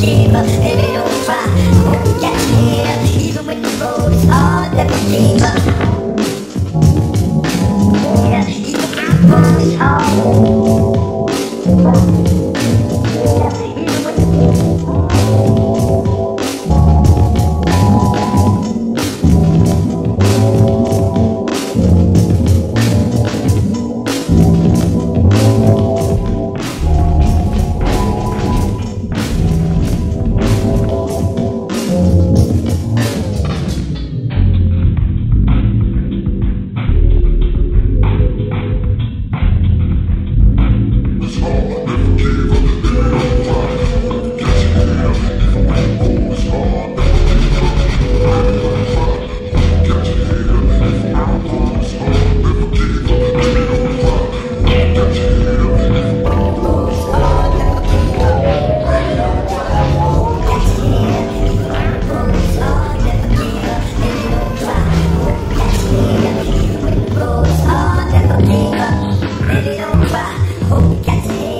give up and they don't try. Won't get here, even when the road is hard, never give up.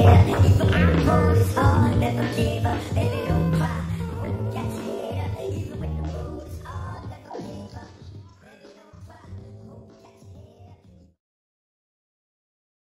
I'm post.